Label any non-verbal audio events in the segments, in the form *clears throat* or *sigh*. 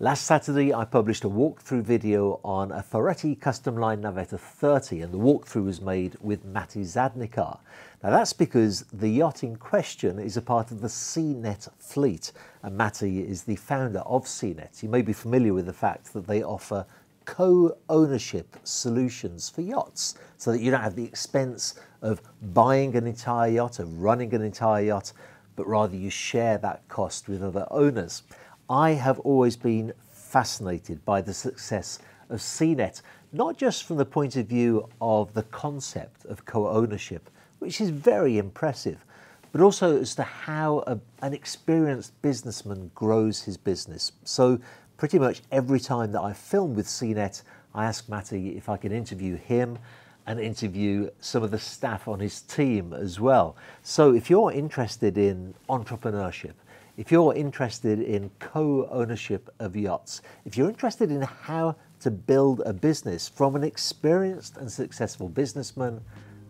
Last Saturday, I published a walkthrough video on a Ferretti Custom Line Navetta 30, and the walkthrough was made with Matty Zadnikar. Now, that's because the yacht in question is a part of the SeaNet fleet, and Matty is the founder of SeaNet. You may be familiar with the fact that they offer co ownership solutions for yachts so that you don't have the expense of buying an entire yacht, of running an entire yacht, but rather you share that cost with other owners. I have always been fascinated by the success of SeaNet, not just from the point of view of the concept of co ownership, which is very impressive, but also as to how a, an experienced businessman grows his business. So, pretty much every time that I film with SeaNet, I ask Matty if I can interview him and interview some of the staff on his team as well. So, if you're interested in entrepreneurship, if you're interested in co ownership of yachts, if you're interested in how to build a business from an experienced and successful businessman,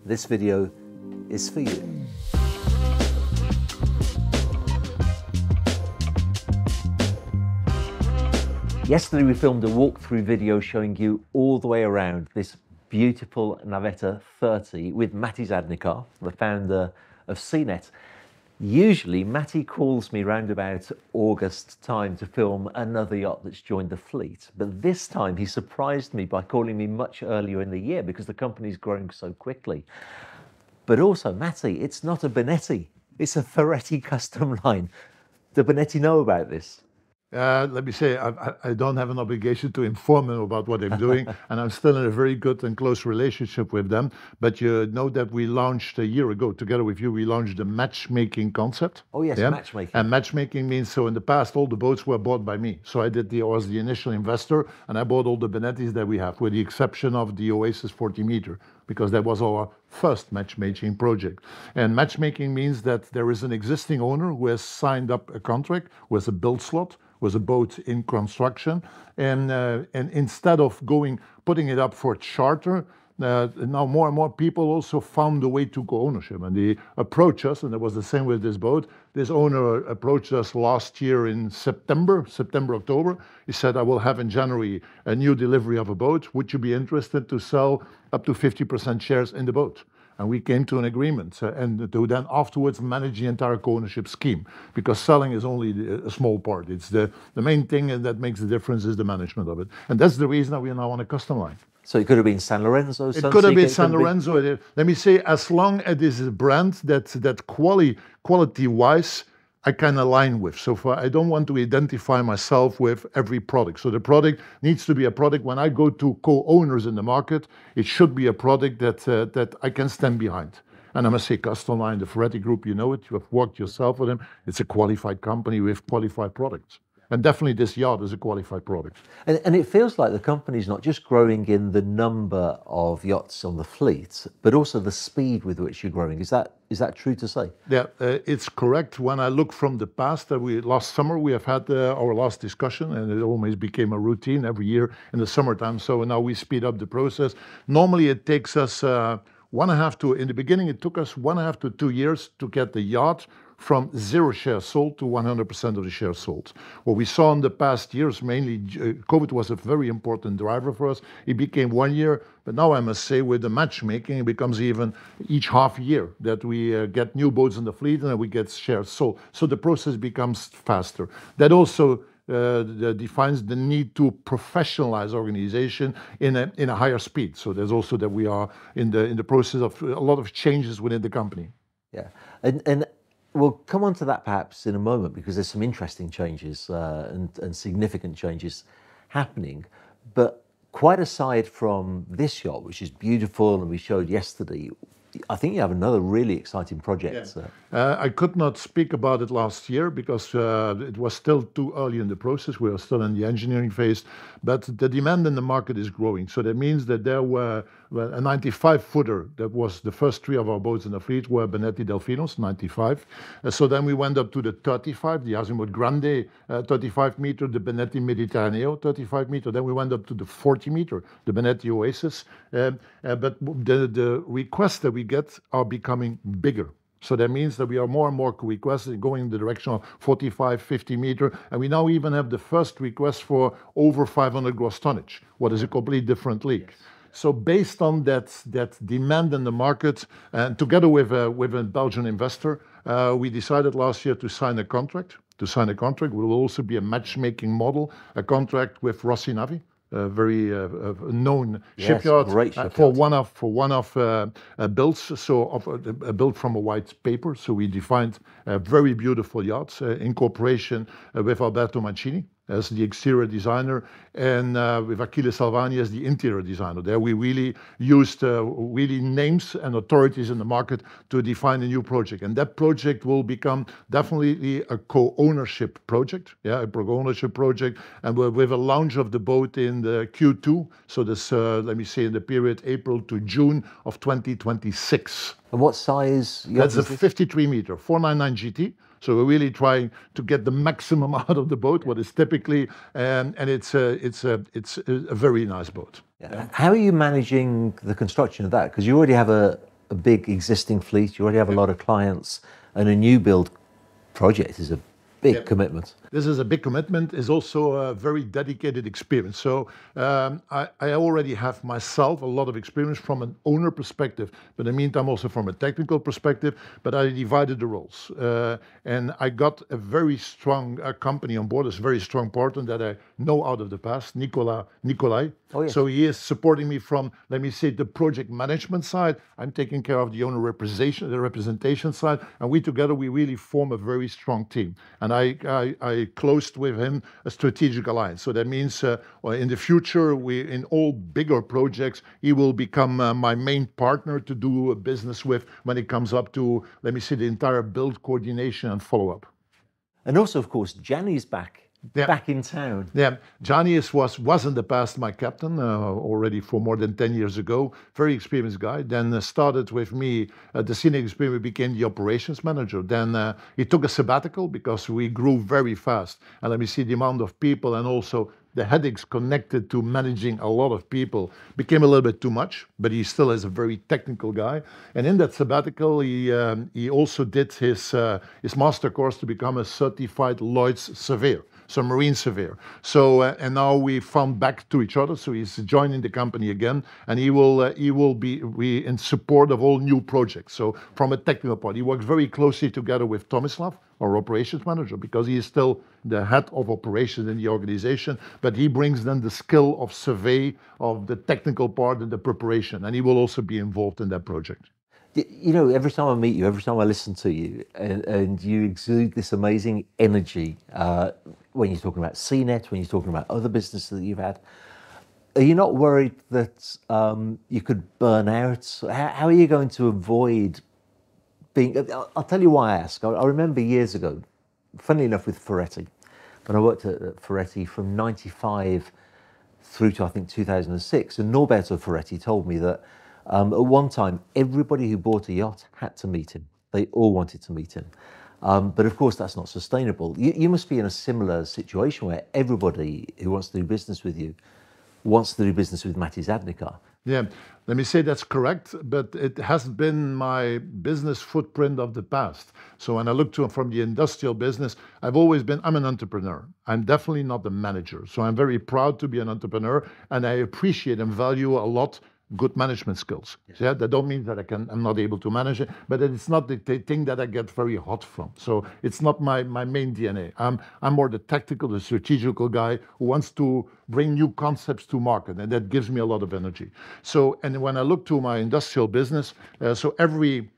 this video is for you. Yesterday we filmed a walkthrough video showing you all the way around this beautiful Navetta 30 with Matty Zadnikar, the founder of SeaNet. Usually, Matty calls me round about August time to film another yacht that's joined the fleet. But this time, he surprised me by calling me much earlier in the year because the company's growing so quickly. But also, Matty, it's not a Benetti, it's a Ferretti *laughs* custom line. Do Benetti know about this? Uh, let me say, I, I, don't have an obligation to inform them about what I'm doing, *laughs* and I'm still in a very good and close relationship with them. But you know that we launched a year ago, together with you, we launched the matchmaking concept. Oh yes, yeah? matchmaking. And matchmaking means so in the past all the boats were bought by me. So I did the I was the initial investor, and I bought all the Benettis that we have, with the exception of the Oasis 40 meter, because that was our first matchmaking project. And matchmaking means that there is an existing owner who has signed up a contract with a build slot was a boat in construction. And, uh, and instead of going, putting it up for charter, uh, now more and more people also found a way to co-ownership and they approach us and it was the same with this boat. This owner approached us last year in september september october. He said i will have in january a new delivery of a boat. Would you be interested to sell up to 50% shares in the boat and we came to an agreement uh, and to then afterwards manage the entire co-ownership scheme because selling is only a small part. It's the, the main thing that makes the difference is the management of it. And that's the reason that we are now on a custom line. So it could have been San Lorenzo. It could have been San Lorenzo. Be... Let me say, as long as it is a brand that that quality quality wise I can align with. So far, I don't want to identify myself with every product. So the product needs to be a product. When I go to co-owners in the market, it should be a product that uh, that I can stand behind. And I must say, Custom Line, the Ferretti Group, you know it. You have worked yourself with them. It's a qualified company with qualified products. And definitely this yacht is a qualified product. And, and, it feels like the company's not just growing in the number of yachts on the fleet, but also the speed with which you're growing. Is that is that true to say? Yeah, uh, it's correct. When I look from the past, uh, we last summer we have had uh, our last discussion, and it almost became a routine every year in the summertime. So now we speed up the process. Normally, it takes us uh, one and a half to. In the beginning, it took us one and a half to two years to get the yacht from zero shares sold to 100% of the shares sold. What we saw in the past years, mainly uh, COVID was a very important driver for us. It became one year, but now I must say with the matchmaking, it becomes even each half year that we uh, get new boats in the fleet and we get shares sold. So the process becomes faster. That also uh, defines the need to professionalize organization in a in a higher speed. So there's also that we are in the in the process of a lot of changes within the company. Yeah, and and We'll come on to that perhaps in a moment because there's some interesting changes uh, and, and significant changes happening. But quite aside from this yacht, which is beautiful and we showed yesterday, I think you have another really exciting project. Yeah. Uh, I could not speak about it last year because uh, it was still too early in the process. We are still in the engineering phase, but the demand in the market is growing. So that means that there were well, a 95 footer. That was the first three of our boats in the fleet were Benetti Delfinos, 95. Uh, so then we went up to the 35, the Azimut Grande uh, 35 meter, the Benetti Mediterraneo 35 meter. Then we went up to the 40 meter, the Benetti Oasis. Um, uh, but the, the requests that we get are becoming bigger So that means that we are more and more requesting going in the direction of 45, 50 meter. And we now even have the first request for over 500 gross tonnage, what is a completely different league. So based on that demand in the market, and together with uh, a Belgian investor, uh, we decided last year to sign a contract. To sign a contract will also be a matchmaking model, a contract with Rossi Navi, a very uh, known shipyard. Yes, great uh, shipyard. For one-off uh, builds, so of, built from a white paper. So we defined very beautiful yachts in cooperation with Alberto Mancini as the exterior designer and uh, with Achille Salvagni as the interior designer. There we really used uh, really names and authorities in the market to define a new project. And that project will become definitely a co-ownership project, yeah, a co-ownership project. And with a launch of the boat in the Q2, so this, uh, let me say in the period April to June of 2026. And What size That's a 53-meter, 499 GT. So we're really trying to get the maximum *laughs* out of the boat, what is typically, um, and it's a it's a, it's a very nice boat. How are you managing the construction of that? Because you already have a big existing fleet, you already have a lot of clients, and a new build project is a big commitment. This is a big commitment. It's also a very dedicated experience. So um, I already have myself a lot of experience from an owner perspective, but in the meantime, also from a technical perspective, but I divided the roles. Uh, and I got a very strong uh, company on board, a very strong partner that I know out of the past, Nicola Nicolai. Oh, so he is supporting me from, let me say, the project management side. I'm taking care of the owner representation the representation side. And we together, we really form a very strong team. And I, I closed with him a strategic alliance. So that means uh, in the future, we in all bigger projects, he will become uh, my main partner to do business with when it comes up to, let me see, the entire build coordination and follow-up. And also, of course, Gianni's back in town. Yeah, Gianni was was in the past my captain uh, already for more than 10 years ago, very experienced guy. Then uh, started with me at the senior Experience, became the operations manager. Then he took a sabbatical because we grew very fast. And let me see the amount of people and also the headaches connected to managing a lot of people became a little bit too much, but he still is a very technical guy. And in that sabbatical, he um, he also did his his master course to become a certified Lloyd's surveyor, so marine surveyor. And now we found back to each other. So he's joining the company again, and he will uh, he will be in support of all new projects. So from a technical point, he works very closely together with Tomislav, our operations manager, because he is still the head of operations in the organization, but he brings then the skill of survey of the technical part and the preparation, and he will also be involved in that project. You know, every time I meet you, every time I listen to you, and you exude this amazing energy uh, when you're talking about SeaNet, when you're talking about other businesses that you've had, are you not worried that um, you could burn out? How are you going to avoid being? I'll tell you why I ask. I remember years ago, funnily enough, with Ferretti, when I worked at Ferretti from 1995 through to, I think, 2006, and Norberto Ferretti told me that Um, at one time, everybody who bought a yacht had to meet him. They all wanted to meet him. Um, but of course, that's not sustainable. You must be in a similar situation where everybody who wants to do business with you wants to do business with Matty Zadnikar. Yeah, let me say that's correct, but it hasn't been my business footprint of the past. So when I look to from the industrial business, I've always been, I'm an entrepreneur. I'm definitely not a manager. So I'm very proud to be an entrepreneur, and I appreciate and value a lot good management skills. Yeah, that don't mean that I can I'm not able to manage it, but it's not the thing that I get very hot from. So it's not my my main DNA. I'm more the tactical, the strategical guy who wants to bring new concepts to market, and that gives me a lot of energy. So, and when I look to my industrial business, uh, so every,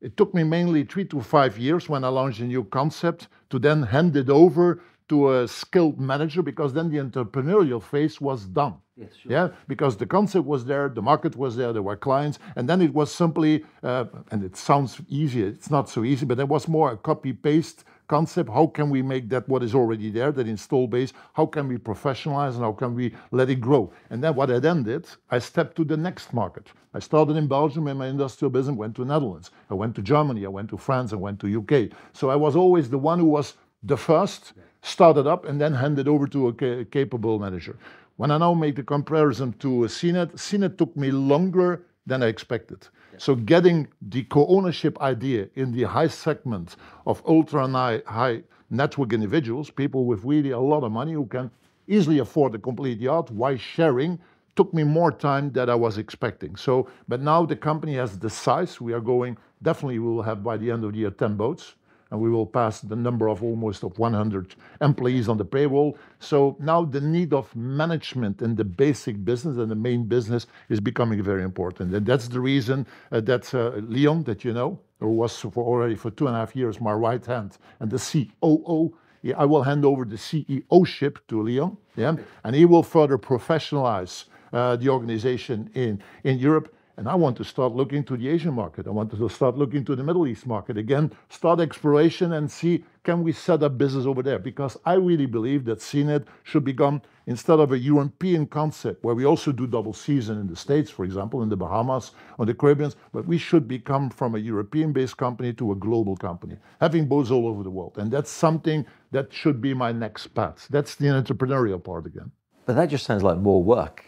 it took me mainly three to five years when I launched a new concept to then hand it over to a skilled manager because then the entrepreneurial phase was done. Yes, sure. Yeah, because the concept was there, the market was there, there were clients, and then it was simply, uh, and it sounds easy, it's not so easy, but it was more a copy-paste concept. How can we make that what is already there, that install base? How can we professionalize and how can we let it grow? And then what I then did, I stepped to the next market. I started in Belgium in my industrial business, went to Netherlands, I went to Germany, I went to France, I went to U.K. So I was always the one who was the first, started up, and then handed over to a capable manager. When I now make the comparison to SeaNet, SeaNet took me longer than I expected. So getting the co-ownership idea in the high segment of ultra high net worth individuals, people with really a lot of money who can easily afford a complete yacht why sharing, took me more time than I was expecting. So, but now the company has the size. We are going, definitely we will have by the end of the year 10 boats, and we will pass the number of almost of 100 employees on the payroll. So now the need of management in the basic business and the main business is becoming very important. And that's the reason uh, that uh, Leon, that you know, who was for already for two and a half years my right hand and the COO, I will hand over the CEO-ship to Leon, yeah, and he will further professionalize uh, the organization in, in Europe. And I want to start looking to the Asian market. I want to start looking to the Middle East market again, start exploration and see can we set up business over there? Because I really believe that SeaNet should become, instead of a European concept where we also do double season in the States, for example, in the Bahamas or the Caribbean, but we should become from a European-based company to a global company, having boats all over the world. And that's something that should be my next path. That's the entrepreneurial part again. But that just sounds like more work.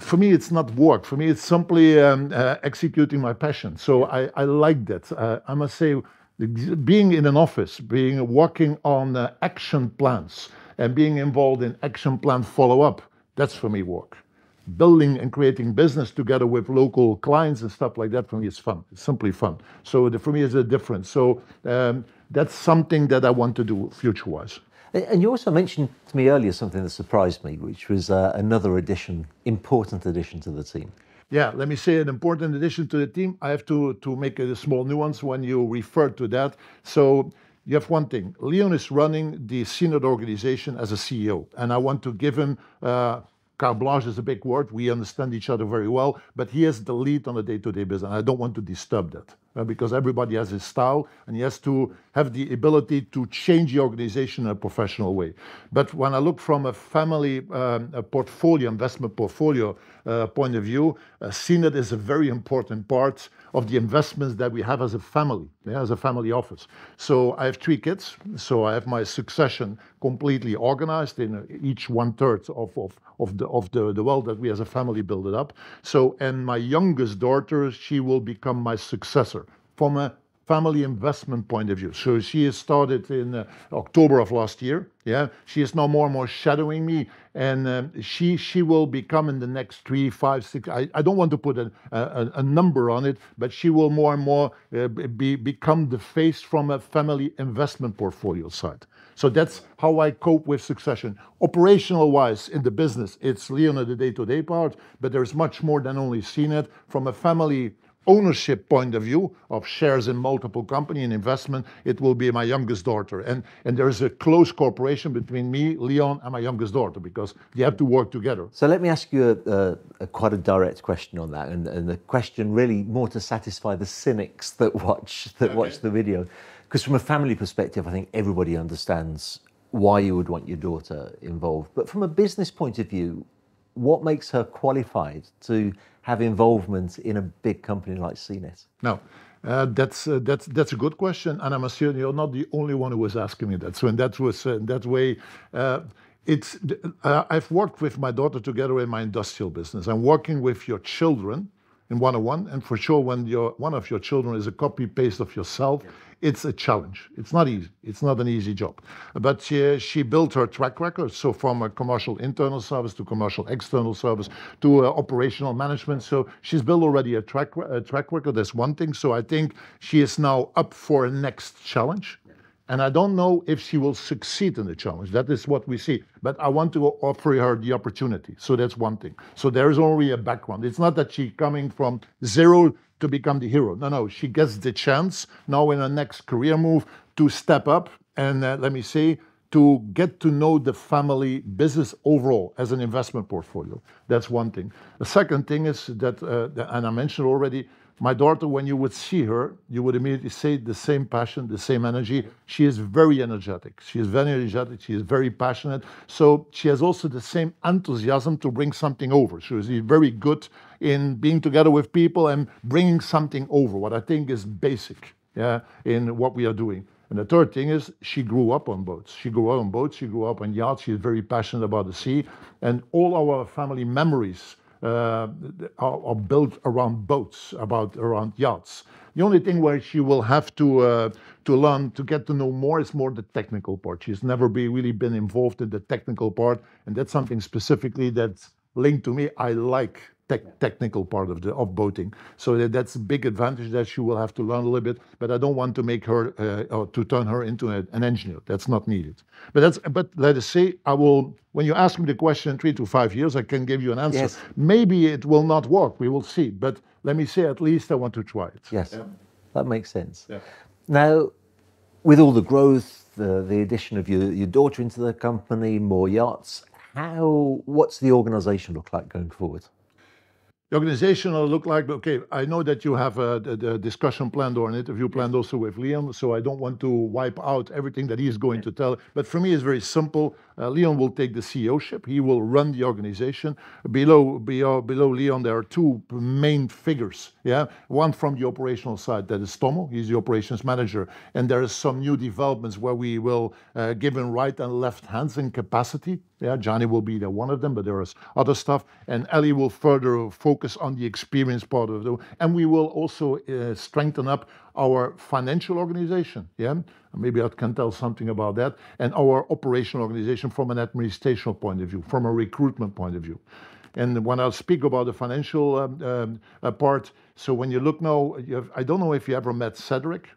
For me, it's not work. For me, it's simply um, uh, executing my passion. So I like that. Uh, I must say, being in an office, being working on uh, action plans and being involved in action plan follow-up, that's for me work. Building and creating business together with local clients and stuff like that, for me, it's fun. It's simply fun. So for me, it's a difference. So um, that's something that I want to do future-wise. And you also mentioned to me earlier something that surprised me, which was uh, another addition, important addition to the team. Yeah, let me say an important addition to the team. I have to to make a small nuance when you refer to that. So you have one thing. Leon is running the SeaNet organization as a CEO, and I want to give him uh, carte blanche is a big word. We understand each other very well, but he has the lead on a day-to-day business. I don't want to disturb that Uh, because everybody has his style, and he has to have the ability to change the organization in a professional way. But when I look from a family uh, a portfolio, investment portfolio uh, point of view, SeaNet is a very important part of the investments that we have as a family, as a family office. So I have three kids. So I have my succession completely organized in each one-third of of of the of the the wealth that we as a family build it up. So, and my youngest daughter, she will become my successor from a family investment point of view. So she has started in uh, October of last year. Yeah, she is now more and more shadowing me, and uh, she she will become in the next three, five, six. I I don't want to put a a number on it, but she will more and more uh, be become the face from a family investment portfolio side. So that's how I cope with succession. Operational-wise in the business, it's Leon the day-to-day part, but there's much more than only SeaNet from a family ownership point of view of shares in multiple company and investment. It will be my youngest daughter. And and there is a close cooperation between me, Leon, and my youngest daughter because they have to work together. So let me ask you a quite a direct question on that. And and the question really more to satisfy the cynics that watch that watch the video. Because from a family perspective, I think everybody understands why you would want your daughter involved. But from a business point of view, what makes her qualified to have involvement in a big company like SeaNet? Now, uh, that's uh, that's, that's a good question. And I'm assuming you're not the only one who was asking me that. So in that way, uh, it's, uh, I've worked with my daughter together in my industrial business. I'm working with your children in one-on-one. And for sure, when your, one of your children is a copy-paste of yourself, it's a challenge. It's not easy. It's not an easy job. But she built her track record. So from a commercial internal service to commercial external service to uh, operational management. So she's built already a track record. That's one thing. So I think she is now up for a next challenge. And I don't know if she will succeed in the challenge. That is what we see. But I want to offer her the opportunity. So that's one thing. So there is already a background. It's not that she's coming from zero to become the hero. No, no. She gets the chance now in her next career move to step up and, uh, let me say, to get to know the family business overall as an investment portfolio. That's one thing. The second thing is that, uh, and I mentioned already, my daughter, when you would see her, you would immediately say the same passion, the same energy. She is very energetic. She is very energetic. She is very passionate. So she has also the same enthusiasm to bring something over. She is very good in being together with people and bringing something over, what I think is basic yeah, in what we are doing. And the third thing is she grew up on boats. She grew up on boats. She grew up on yachts. She is very passionate about the sea. And all our family memories uh, are, are, built around boats, about around yachts. The only thing where she will have to uh, to learn to get to know more is more the technical part. She's never be really been involved in the technical part, and that's something specifically that's linked to me. I like te technical part of the of boating. So that, that's a big advantage that she will have to learn a little bit. But I don't want to make her uh, or to turn her into a, an engineer. That's not needed. But that's but let us say I will. When you ask me the question in three to five years, I can give you an answer. Yes. Maybe it will not work. We will see. But let me say at least I want to try it. Yes, yeah. that makes sense. Yeah. Now, with all the growth, the, the addition of your, your daughter into the company, more yachts, how what's the organization look like going forward? The organization will look like, okay, I know that you have a, a, a discussion planned or an interview planned also with Leon, so I don't want to wipe out everything that he is going to tell. But for me, it's very simple. Uh, Leon will take the CEOship. He will run the organization. Below, below, below Leon, there are two main figures. Yeah, one from the operational side, that is Tomo. He's the operations manager, and there is some new developments where we will uh, give him right and left hands in capacity. Yeah, Johnny will be the one of them, but there is other stuff, and Ellie will further focus on the experience part of it, and we will also uh, strengthen up our financial organization. Yeah, maybe I can tell something about that, and our operational organization from an administrational point of view, from a recruitment point of view. And when I speak about the financial um, um, uh, part, so when you look now, have, I don't know if you ever met Cedric.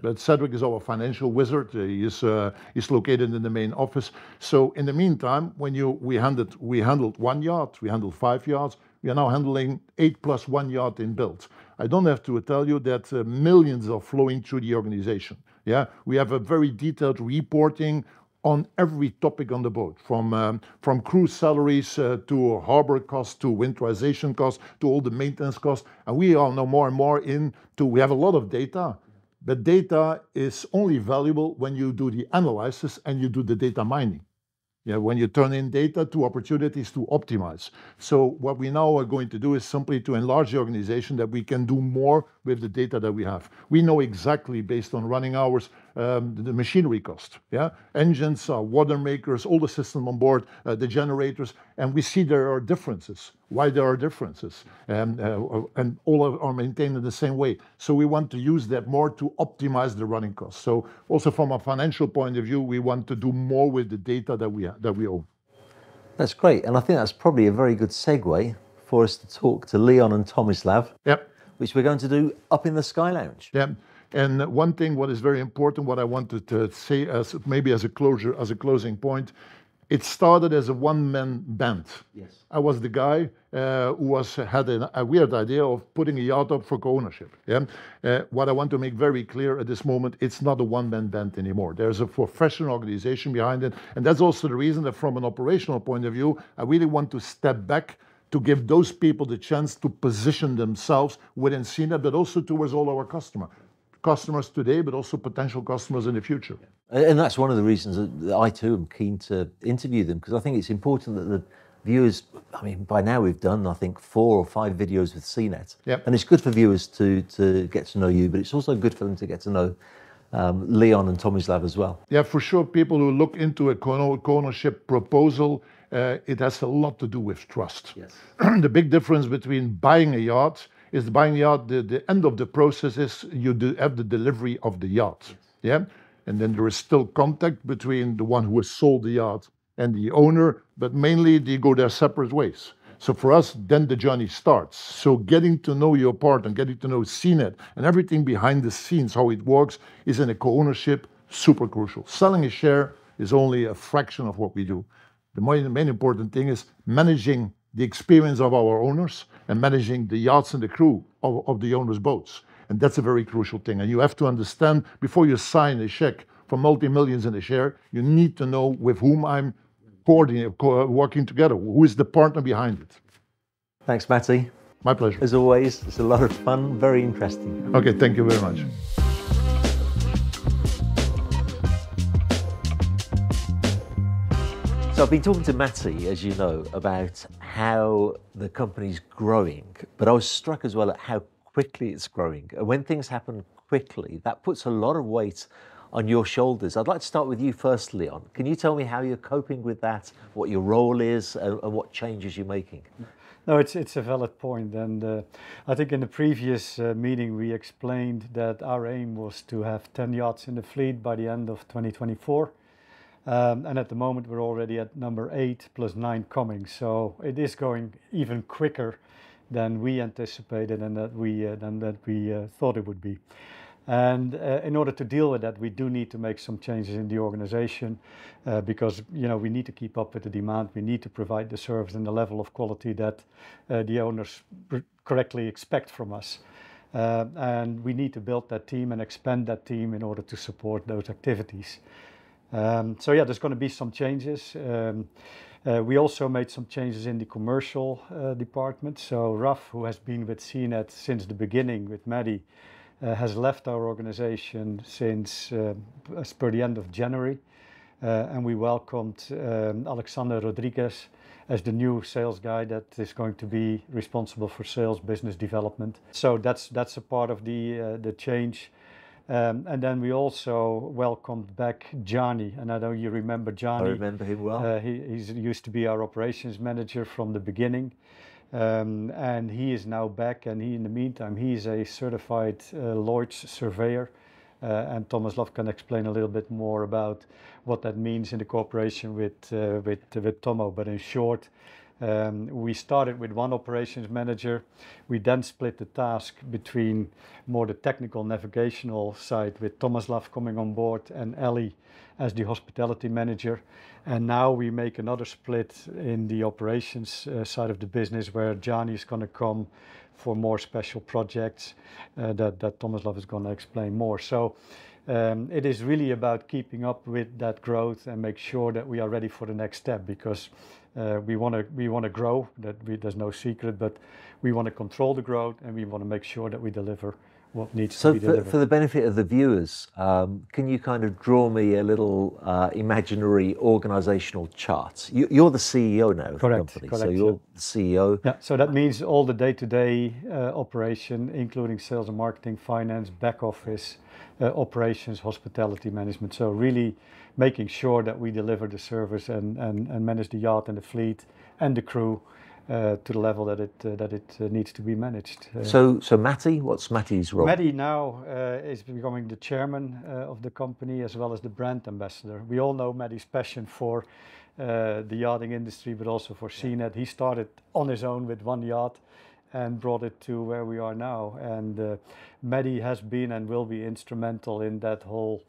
But Cedric is our financial wizard. He is uh, he's located in the main office. So in the meantime, when you we handled we handled one yacht, we handled five yachts. We are now handling eight plus one yacht in build. I don't have to tell you that uh, millions are flowing through the organization. Yeah, we have a very detailed reporting on every topic on the boat, from um, from crew salaries uh, to harbor costs to winterization costs to all the maintenance costs, and we are now more and more into. We have a lot of data, but data is only valuable when you do the analysis and you do the data mining. Yeah, when you turn in data to opportunities to optimize. So what we now are going to do is simply to enlarge the organization that we can do more with the data that we have. We know exactly based on running hours um, the machinery cost. Yeah, engines, uh, water makers, all the system on board, uh, the generators, and we see there are differences. Why there are differences, and uh, and all are maintained in the same way. So we want to use that more to optimize the running cost. So also from a financial point of view, we want to do more with the data that we that we own. That's great, and I think that's probably a very good segue for us to talk to Leon and Tomislav. Yep. Which we're going to do up in the Sky Lounge. Yep. And one thing, what is very important, what I wanted to say as maybe as a closure, as a closing point, it started as a one-man band. Yes. I was the guy uh, who was had a, a, weird idea of putting a yacht up for co-ownership. Yeah. Uh, what I want to make very clear at this moment, it's not a one-man band anymore. There's a professional organization behind it, and that's also the reason that, from an operational point of view, I really want to step back to give those people the chance to position themselves within SeaNet, but also towards all our customers customers today, but also potential customers in the future. And that's one of the reasons that I too am keen to interview them because I think it's important that the viewers, I mean, by now we've done, I think, four or five videos with SeaNet. Yep. And it's good for viewers to, to get to know you, but it's also good for them to get to know um, Leon and Tomislav as well. Yeah, for sure. People who look into a co-ownership proposal, uh, it has a lot to do with trust. Yes. *clears throat* the big difference between buying a yacht is buying a yacht. The, the end of the process is you do have the delivery of the yacht. Yes. Yeah. And then there is still contact between the one who has sold the yacht and the owner, but mainly they go their separate ways. So for us, then the journey starts. So getting to know your partner, getting to know SeaNet and everything behind the scenes, how it works, is in a co-ownership super crucial. Selling a share is only a fraction of what we do. The main, main important thing is managing the experience of our owners and managing the yachts and the crew of, of the owners' boats. And that's a very crucial thing. And you have to understand before you sign a check for multi millions in a share, you need to know with whom I'm coordinating, co- working together. Who is the partner behind it? Thanks, Matty. My pleasure. As always, it's a lot of fun, very interesting. Okay, thank you very much. So I've been talking to Matty, as you know, about how the company's growing, but I was struck as well at how quickly it's growing. And when things happen quickly, that puts a lot of weight on your shoulders. I'd like to start with you first, Leon. Can you tell me how you're coping with that, what your role is, and, and what changes you're making? No, it's it's a valid point, and uh, I think in the previous uh, meeting we explained that our aim was to have 10 yachts in the fleet by the end of 2024, um, and at the moment we're already at number eight plus nine coming. So it is going even quicker than we anticipated and that we uh, than that we uh, thought it would be. And uh, in order to deal with that, we do need to make some changes in the organization uh, because you know we need to keep up with the demand. We need to provide the service and the level of quality that uh, the owners correctly expect from us. Uh, and we need to build that team and expand that team in order to support those activities. Um, so yeah, there's going to be some changes. Um, uh, we also made some changes in the commercial uh, department. So Raf, who has been with SeaNet since the beginning with Matty, uh, has left our organization since uh, as per the end of January. Uh, and we welcomed um, Alexander Rodriguez as the new sales guy that is going to be responsible for sales business development. So that's that's a part of the uh, the change. Um, and then we also welcomed back Johnny, and I know you remember Johnny. I remember him well. Uh, he used to be our operations manager from the beginning. Um, and he is now back, and he, in the meantime, he is a certified uh, Lloyd's surveyor. Uh, and Tomislav can explain a little bit more about what that means in the cooperation with uh, with with Tomo. But in short, um, we started with one operations manager. We then split the task between more the technical navigational side with Tomislav coming on board and Ellie as the hospitality manager. And now we make another split in the operations uh, side of the business where Johnny is going to come for more special projects uh, that, that Tomislav is going to explain more. So um, it is really about keeping up with that growth and make sure that we are ready for the next step because we want to we want to grow. That we, there's no secret, but we want to control the growth and we want to make sure that we deliver what needs so to be delivered. So, for the benefit of the viewers, um, can you kind of draw me a little uh, imaginary organizational chart? You, are the CEO now of the company, correct, so you're the CEO. Yeah, so that means all the day-to-day uh, operation, including sales and marketing, finance, back office, uh, operations, hospitality management. So really making sure that we deliver the service and, and, and manage the yacht and the fleet and the crew uh, to the level that it uh, that it uh, needs to be managed. Uh, so, so Matty, what's Matty's role? Matty now uh, is becoming the chairman uh, of the company as well as the brand ambassador. We all know Matty's passion for the yachting industry, but also for SeaNet. He started on his own with one yacht and brought it to where we are now. And uh, Matty has been and will be instrumental in that whole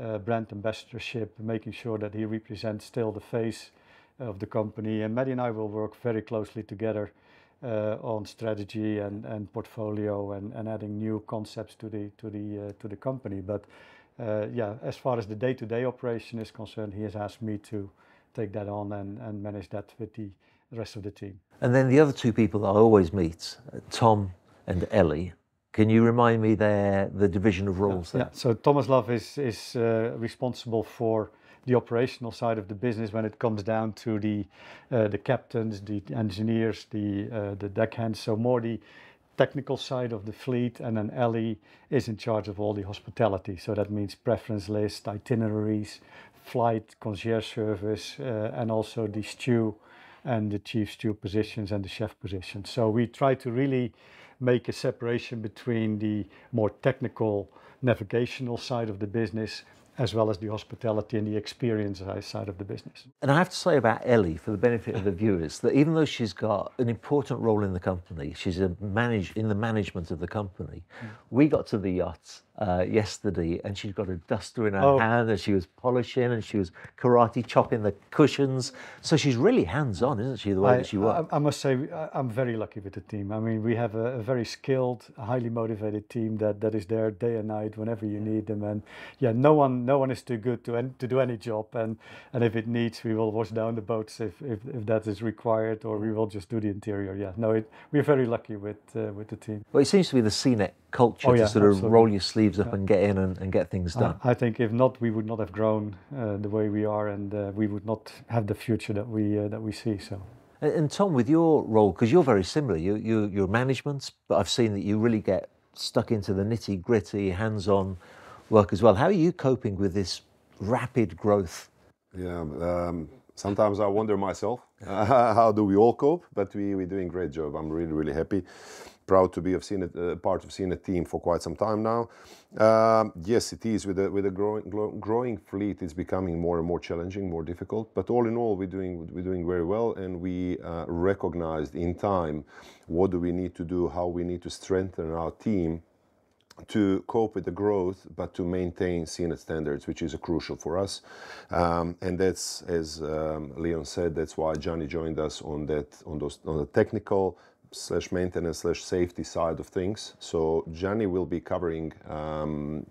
uh, brand ambassadorship, making sure that he represents still the face of the company. And Matty and I will work very closely together uh, on strategy and, and portfolio and, and adding new concepts to the to the uh, to the company. But uh, yeah, as far as the day-to-day operation is concerned, he has asked me to take that on and, and manage that with the rest of the team. And then the other two people I always meet, Tom and Ellie. Can you remind me their the division of roles? Yeah, yeah. so Tomislav is is uh, responsible for the operational side of the business when it comes down to the uh, the captains, the engineers, the uh, the deckhands. So more the technical side of the fleet, and then Ellie is in charge of all the hospitality. So that means preference list, itineraries, flight concierge service, uh, and also the stew and the chief stew positions and the chef positions. So we try to really make a separation between the more technical navigational side of the business as well as the hospitality and the experience side of the business. And I have to say about Ellie, for the benefit of the viewers, that even though she's got an important role in the company, she's a manage in the management of the company. Mm. We got to the yacht uh, yesterday, and she's got a duster in her oh. hand, and she was polishing, and she was karate chopping the cushions. So she's really hands-on, isn't she? The way I, that she works. I, I, must say, I'm very lucky with the team. I mean, we have a, a, very skilled, highly motivated team that, that is there day and night whenever you need them. And yeah, no one no one is too good to to do any job. And and if it needs, we will wash down the boats if if, if that is required, or we will just do the interior. Yeah, no, it, we're very lucky with uh, with the team. Well, it seems to be the SeaNet culture oh, yeah, to sort absolutely. of roll your sleeves up yeah. and get in and, and, get things done. I think if not, we would not have grown uh, the way we are, and uh, we would not have the future that we uh, that we see. So. And, and Tom, with your role, because you're very similar, you, you you're management, but I've seen that you really get stuck into the nitty gritty, hands on work as well. How are you coping with this rapid growth? Yeah, um, sometimes I wonder myself, uh, *laughs* how do we all cope? But we, we're doing a great job. I'm really, really happy. Proud to be of uh, part of a team for quite some time now. Um, yes, it is with a with a growing growing fleet. It's becoming more and more challenging, more difficult. But all in all, we're doing we're doing very well, and we uh, recognized in time what do we need to do, how we need to strengthen our team to cope with the growth, but to maintain SeaNet standards, which is crucial for us. Um, and that's, as um, Leon said, that's why Johnny joined us on that on those on the technical slash maintenance slash safety side of things. So Gianni will be covering. Um,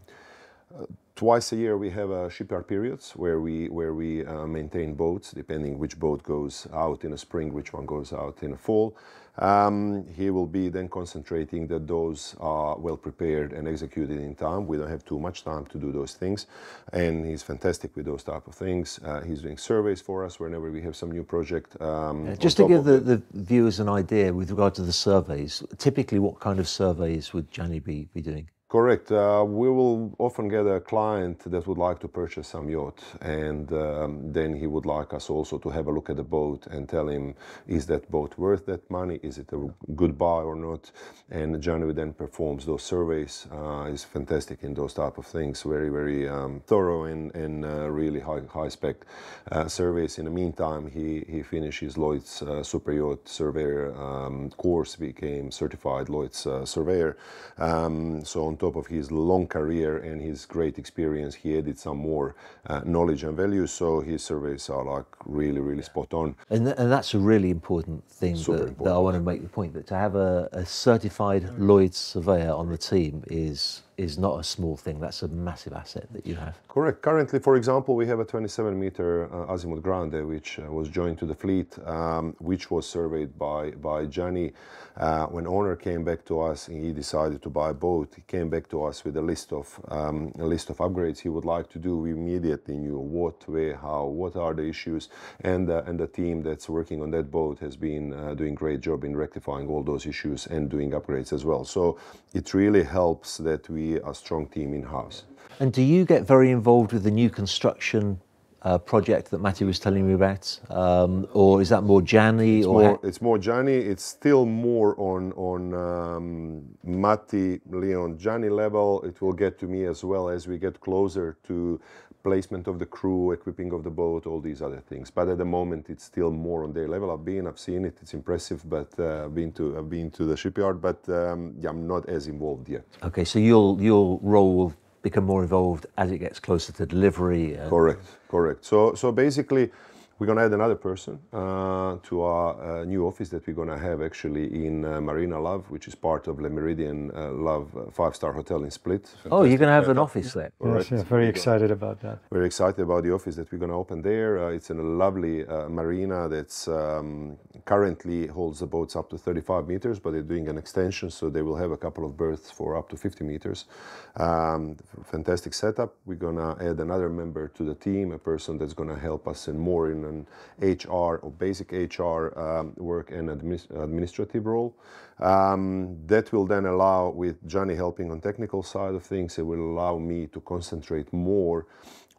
uh, twice a year we have uh, shipyard periods where we where we uh, maintain boats depending which boat goes out in the spring which one goes out in the fall um, he will be then concentrating that those are well prepared and executed in time. We don't have too much time to do those things, and he's fantastic with those type of things. Uh, he's doing surveys for us whenever we have some new project. Um, yeah, just to give the, the, viewers an idea with regard to the surveys, typically what kind of surveys would Gianni be, be doing? Correct. Uh, we will often get a client that would like to purchase some yacht, and um, then he would like us also to have a look at the boat and tell him, is that boat worth that money? Is it a good buy or not? And Johnny then performs those surveys. Uh, he's fantastic in those type of things. Very, very um, thorough and, and uh, really high, high spec uh, surveys. In the meantime, he, he finishes Lloyd's uh, super yacht surveyor um, course, became certified Lloyd's uh, surveyor. Um, so on top of his long career and his great experience, he added some more uh, knowledge and value. So his surveys are like really, really spot on. And, th- and that's a really important thing that, important. that, I want to make the point that to have a, a certified Lloyd's surveyor on the team is is not a small thing. That's a massive asset that you have. Correct. Currently, for example, we have a 27 meter uh, Azimut Grande, which uh, was joined to the fleet, um, which was surveyed by, by Gianni. Uh, when owner came back to us and he decided to buy a boat, he came back to us with a list of um, a list of upgrades he would like to do. We immediately knew what, where, how, what are the issues, and uh, and the team that's working on that boat has been uh, doing great job in rectifying all those issues and doing upgrades as well. So it really helps that we a strong team in house. And do you get very involved with the new construction uh, project that Matty was telling me about, um, or is that more Gianni? It's, or more, it's more Gianni. It's still more on on um, Matty, Leon, Gianni level. It will get to me as well as we get closer to placement of the crew, equipping of the boat, all these other things. But at the moment, it's still more on their level. I've been, I've seen it. It's impressive, but uh, I've been to I've been to the shipyard, but um, yeah, I'm not as involved yet. Okay, so your your role will become more involved as it gets closer to delivery. Correct, correct. So so basically we're going to add another person uh, to our uh, new office that we're going to have actually in uh, Marina Lav, which is part of Le Méridien uh, Lav uh, five-star hotel in Split. Fantastic oh, you're going to have an office there. Yes, yeah, very excited about that. Very excited about the office that we're going to open there. Uh, it's in a lovely marina that's um, currently holds the boats up to 35 meters, but they're doing an extension, so they will have a couple of berths for up to 50 meters. Um, fantastic setup. We're going to add another member to the team, a person that's going to help us in more in an HR or basic HR um, work and administ administrative role. Um, that will then allow, with Johnny helping on technical side of things, it will allow me to concentrate more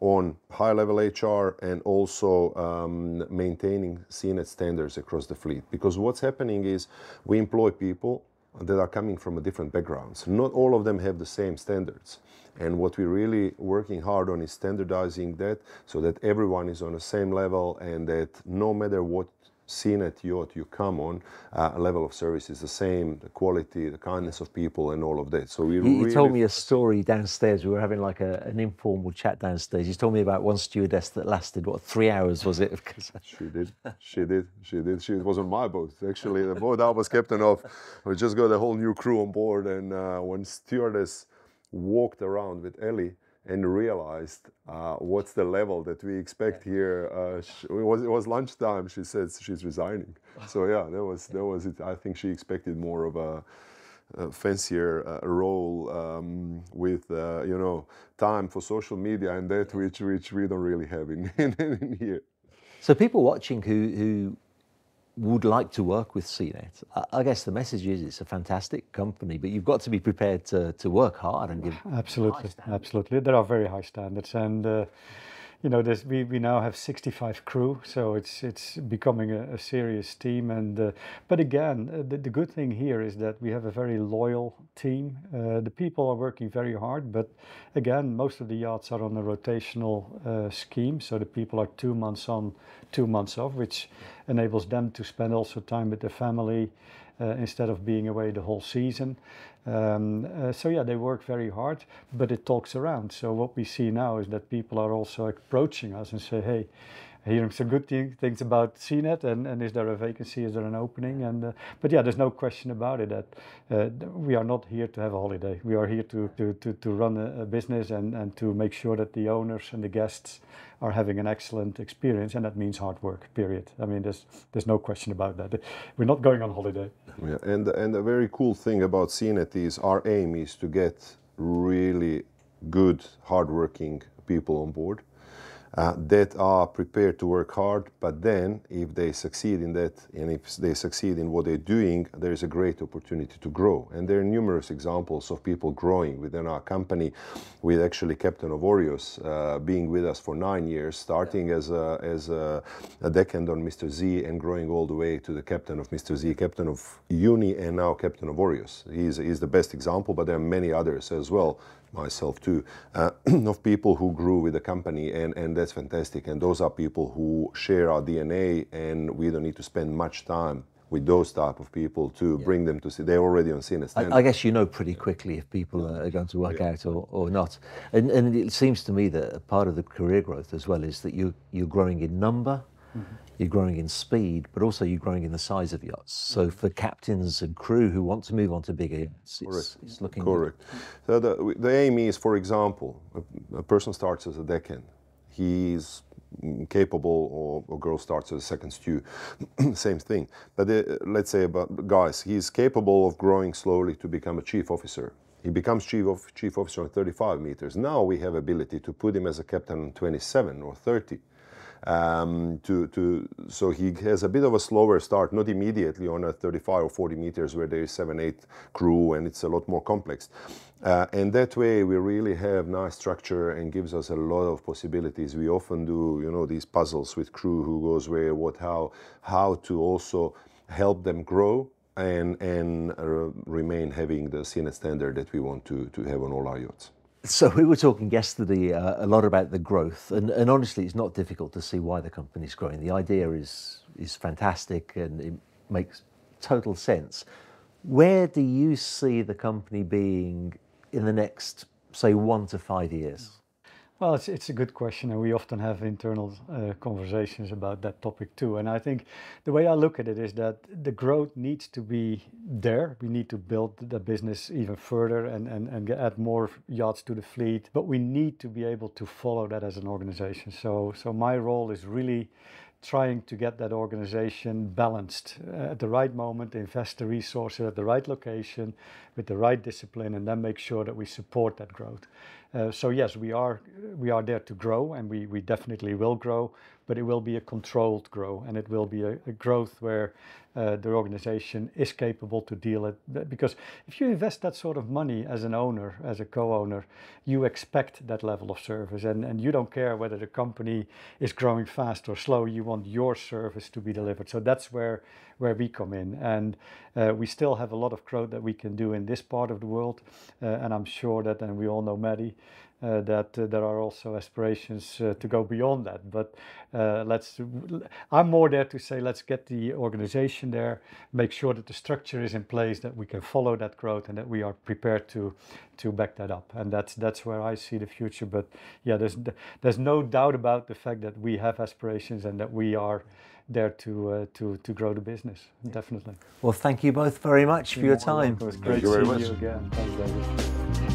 on high level HR and also um, maintaining SeaNet standards across the fleet. Because what's happening is we employ people that are coming from a different backgrounds. Not all of them have the same standards. And what we're really working hard on is standardizing that so that everyone is on the same level and that no matter what SeaNet yacht you come on, uh, level of service is the same, the quality, the kindness of people, and all of that. So we. You, really told me a story downstairs. We were having like a, an informal chat downstairs. You told me about one stewardess that lasted what three hours was it? *laughs* she did. She did. She did. She was on my boat actually. The boat I was captain of. We just got a whole new crew on board, and uh, when stewardess walked around with Ellie and realized uh, what's the level that we expect here. Uh, she, it, was, it was lunchtime. She said she's resigning. *laughs* So yeah, that was that was it. I think she expected more of a, a fancier uh, role um, with uh, you know time for social media and that which which we don't really have in, *laughs* in, in here. So people watching who who would like to work with SeaNet. I, guess the message is it's a fantastic company, but you've got to be prepared to, to work hard and give. Absolutely, absolutely. There are very high standards, and uh, you know, there's, we, we now have 65 crew, so it's it's becoming a, a serious team. And uh, but again, uh, the, the good thing here is that we have a very loyal team. Uh, the people are working very hard, but again, most of the yachts are on a rotational uh, scheme, so the people are two months on, two months off, which enables them to spend also time with their family. Uh, instead of being away the whole season. Um, uh, so yeah, they work very hard, but it talks around. So what we see now is that people are also approaching us and say, "Hey, hearing some good things about SeaNet, and, and is there a vacancy? Is there an opening? And uh, but yeah, there's no question about it that uh, we are not here to have a holiday. We are here to to to, to run a, a, business and and to make sure that the owners and the guests are having an excellent experience, and that means hard work. Period. I mean, there's there's no question about that. We're not going on holiday. Yeah, and and a very cool thing about SeaNet is our aim is to get really good, hardworking people on board uh, that are prepared to work hard, but then if they succeed in that and if they succeed in what they're doing, there is a great opportunity to grow. And there are numerous examples of people growing within our company, with actually Captain of Oreos uh, being with us for nine years, starting as a, as a, a deckhand on Mr. Z and growing all the way to the captain of Mr. Z, captain of Uni, and now captain of Oreos. He's, he's the best example, but there are many others as well myself too, uh, *clears throat* of people who grew with the company, and, and that's fantastic. And those are people who share our DNA, and we don't need to spend much time with those type of people to yeah. bring them to see they're already on SeaNet I, I, guess you know pretty quickly if people are going to work yeah. out or, or not. And, and it seems to me that part of the career growth as well is that you, you're growing in number, mm-hmm you're growing in speed, but also you're growing in the size of yachts. So for captains and crew who want to move on to bigger yachts, it's, it's looking correct. Good. So the, the aim is, for example, a, a person starts as a deckhand. He's capable or a girl starts as a second stew *clears throat* same thing. But the, let's say about guys he's capable of growing slowly to become a chief officer. He becomes chief, of, chief officer on 35 meters. Now we have ability to put him as a captain on 27 or 30 um, to, to, so he has a bit of a slower start, not immediately on a 35 or 40 meters where there is 7, 8 crew and it's a lot more complex. Uh, and that way we really have nice structure and gives us a lot of possibilities. We often do, you know, these puzzles with crew who goes where, what, how, how to also help them grow and, and uh, remain having the SeaNet standard that we want to, to have on all our yachts. So we were talking yesterday uh, a lot about the growth, and, and honestly, it's not difficult to see why the company's growing. The idea is is fantastic and it makes total sense. Where do you see the company being in the next, say, one to five years? Well, it's, it's a good question, and we often have internal uh, conversations about that topic too. And I think the way I look at it is that the growth needs to be there. We need to build the business even further and, and, and add more yachts to the fleet, but we need to be able to follow that as an organization. So, so my role is really trying to get that organization balanced uh, at the right moment, invest the resources at the right location with the right discipline, and then make sure that we support that growth. Uh, so yes, we are we are there to grow, and we we definitely will grow, but it will be a controlled grow, and it will be a, a growth where uh, the organization is capable to deal it. Because if you invest that sort of money as an owner, as a co-owner, you expect that level of service, and and you don't care whether the company is growing fast or slow. You want your service to be delivered. So that's where where we come in, and uh, we still have a lot of growth that we can do in this part of the world, uh, and I'm sure that, and we all know Matty uh, that uh, there are also aspirations uh, to go beyond that. But let's, I'm more there to say, let's get the organization there, make sure that the structure is in place, that we can follow that growth, and that we are prepared to to back that up. And that's that's where I see the future. But yeah, there's there's no doubt about the fact that we have aspirations and that we are there to uh, to to grow the business. Definitely. Well, thank you both very much for your time. It was great seeing you again. Thanks, David.